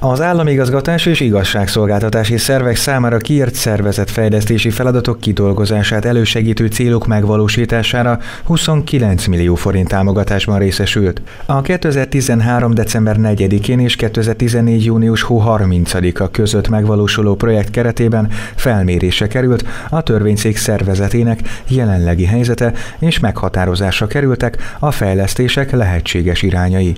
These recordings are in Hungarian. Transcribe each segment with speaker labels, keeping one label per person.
Speaker 1: Az államigazgatás és igazságszolgáltatási szervek számára kiírt szervezetfejlesztési feladatok kidolgozását elősegítő célok megvalósítására 29 millió forint támogatásban részesült. A 2013. december 4-én és 2014. június 30-a között megvalósuló projekt keretében felmérése került a törvényszék szervezetének jelenlegi helyzete és meghatározásra kerültek a fejlesztések lehetséges irányai.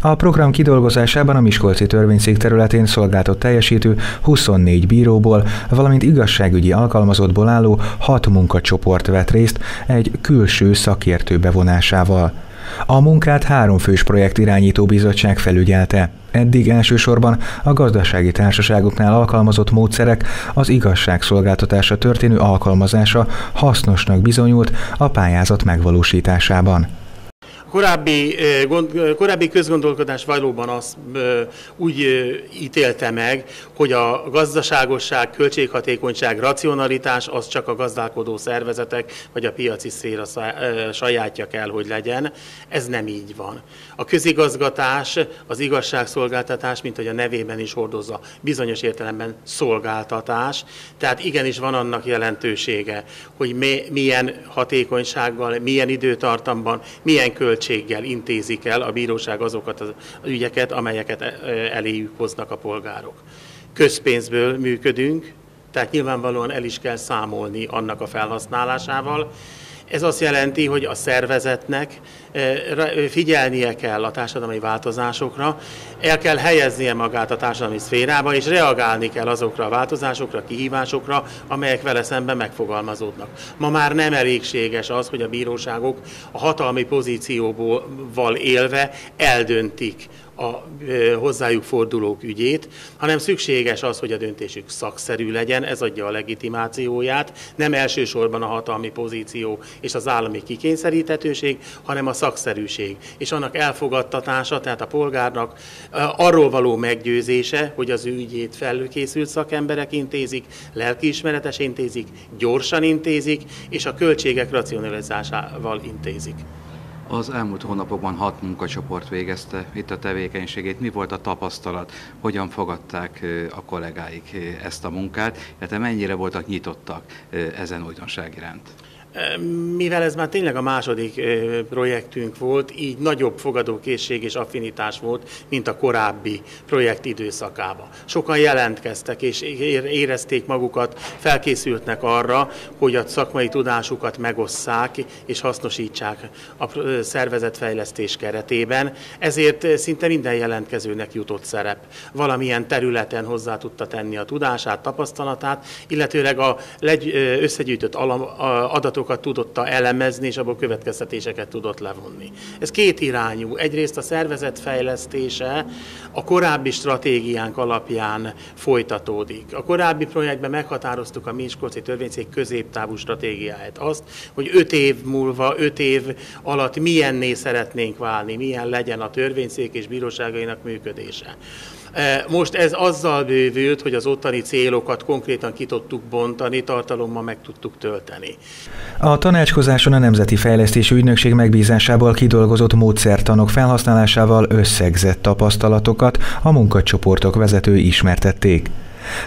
Speaker 1: A program kidolgozásában a Miskolci törvényszék területén szolgáltat teljesítő 24 bíróból, valamint igazságügyi alkalmazottból álló 6 munkacsoport vett részt egy külső szakértő bevonásával. A munkát három fős projekt irányító bizottság felügyelte. Eddig elsősorban a gazdasági társaságoknál alkalmazott módszerek az igazságszolgáltatása történő alkalmazása hasznosnak bizonyult a pályázat megvalósításában
Speaker 2: korábbi, korábbi közgondolkodás valóban azt úgy ítélte meg, hogy a gazdaságosság, költséghatékonyság, racionalitás az csak a gazdálkodó szervezetek vagy a piaci szféra sajátja kell, hogy legyen. Ez nem így van. A közigazgatás, az igazságszolgáltatás, mint hogy a nevében is hordozza, bizonyos értelemben szolgáltatás, tehát igenis van annak jelentősége, hogy milyen hatékonysággal, milyen időtartamban, milyen költség költséggel intézik el a bíróság azokat az ügyeket, amelyeket e, eléjük hoznak a polgárok. Közpénzből működünk, tehát nyilvánvalóan el is kell számolni annak a felhasználásával, ez azt jelenti, hogy a szervezetnek eh, figyelnie kell a társadalmi változásokra, el kell helyeznie magát a társadalmi szférába, és reagálni kell azokra a változásokra, kihívásokra, amelyek vele szemben megfogalmazódnak. Ma már nem elégséges az, hogy a bíróságok a hatalmi pozícióval élve eldöntik a hozzájuk fordulók ügyét, hanem szükséges az, hogy a döntésük szakszerű legyen, ez adja a legitimációját, nem elsősorban a hatalmi pozíció és az állami kikényszerítetőség, hanem a szakszerűség és annak elfogadtatása, tehát a polgárnak arról való meggyőzése, hogy az ügyét felkészült szakemberek intézik, lelkiismeretes intézik, gyorsan intézik, és a költségek racionalizásával intézik.
Speaker 3: Az elmúlt hónapokban hat munkacsoport végezte itt a tevékenységét. Mi volt a tapasztalat? Hogyan fogadták a kollégáik ezt a munkát? Tehát mennyire voltak nyitottak ezen újdonság iránt?
Speaker 2: Mivel ez már tényleg a második projektünk volt, így nagyobb fogadókészség és affinitás volt, mint a korábbi projekt időszakában. Sokan jelentkeztek és érezték magukat, felkészültnek arra, hogy a szakmai tudásukat megosszák és hasznosítsák a szervezetfejlesztés keretében. Ezért szinte minden jelentkezőnek jutott szerep. Valamilyen területen hozzá tudta tenni a tudását, tapasztalatát, illetőleg a összegyűjtött adatok adatokat tudotta elemezni, és abból következtetéseket tudott levonni. Ez két irányú. Egyrészt a szervezet fejlesztése a korábbi stratégiánk alapján folytatódik. A korábbi projektben meghatároztuk a Miskolci Törvényszék középtávú stratégiáját. Azt, hogy öt év múlva, öt év alatt milyenné szeretnénk válni, milyen legyen a törvényszék és bíróságainak működése. E, most ez azzal bővült, hogy az ottani célokat konkrétan ki tudtuk bontani, tartalommal meg tudtuk tölteni.
Speaker 1: A tanácskozáson a Nemzeti Fejlesztési Ügynökség megbízásából kidolgozott módszertanok felhasználásával összegzett tapasztalatokat a munkacsoportok vezetői ismertették.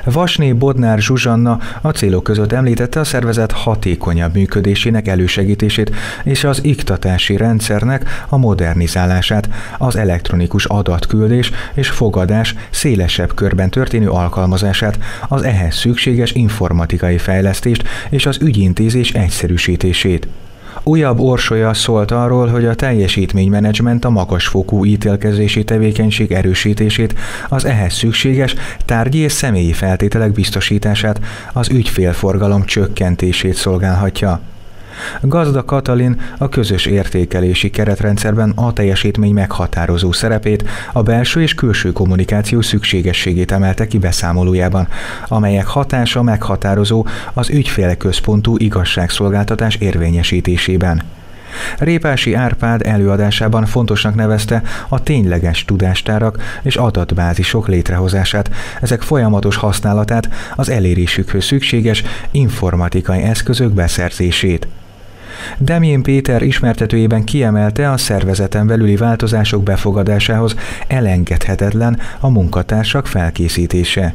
Speaker 1: Vasné Bodnár Zsuzsanna a célok között említette a szervezet hatékonyabb működésének elősegítését és az iktatási rendszernek a modernizálását, az elektronikus adatküldés és fogadás szélesebb körben történő alkalmazását, az ehhez szükséges informatikai fejlesztést és az ügyintézés egyszerűsítését. Újabb orsolya szólt arról, hogy a teljesítménymenedzsment a magasfokú ítélkezési tevékenység erősítését, az ehhez szükséges tárgyi és személyi feltételek biztosítását, az ügyfélforgalom csökkentését szolgálhatja. Gazda Katalin a közös értékelési keretrendszerben a teljesítmény meghatározó szerepét, a belső és külső kommunikáció szükségességét emelte ki beszámolójában, amelyek hatása meghatározó az ügyfélközpontú igazságszolgáltatás érvényesítésében. Répási Árpád előadásában fontosnak nevezte a tényleges tudástárak és adatbázisok létrehozását, ezek folyamatos használatát, az elérésükhöz szükséges informatikai eszközök beszerzését. Demjén Péter ismertetőjében kiemelte a szervezeten belüli változások befogadásához elengedhetetlen a munkatársak felkészítése.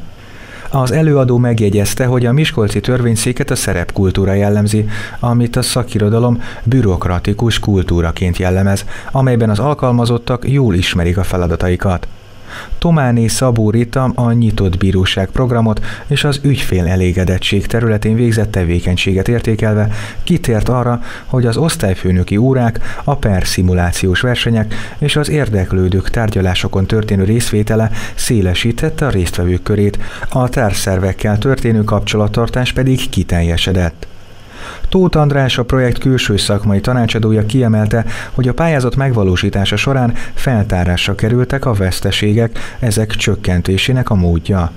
Speaker 1: Az előadó megjegyezte, hogy a Miskolci törvényszéket a szerepkultúra jellemzi, amit a szakirodalom bürokratikus kultúraként jellemez, amelyben az alkalmazottak jól ismerik a feladataikat. Tománé Szabó Rita a Nyitott Bíróság programot és az ügyfél elégedettség területén végzett tevékenységet értékelve kitért arra, hogy az osztályfőnöki órák, a per szimulációs versenyek és az érdeklődők tárgyalásokon történő részvétele szélesítette a résztvevők körét, a társszervekkel történő kapcsolattartás pedig kiteljesedett. Tóth András, a projekt külső szakmai tanácsadója kiemelte, hogy a pályázat megvalósítása során feltárásra kerültek a veszteségek, ezek csökkentésének a módja.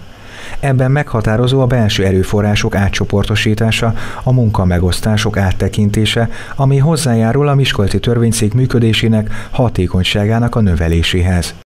Speaker 1: Ebben meghatározó a belső erőforrások átcsoportosítása, a munkamegosztások áttekintése, ami hozzájárul a Miskolci törvényszék működésének hatékonyságának a növeléséhez.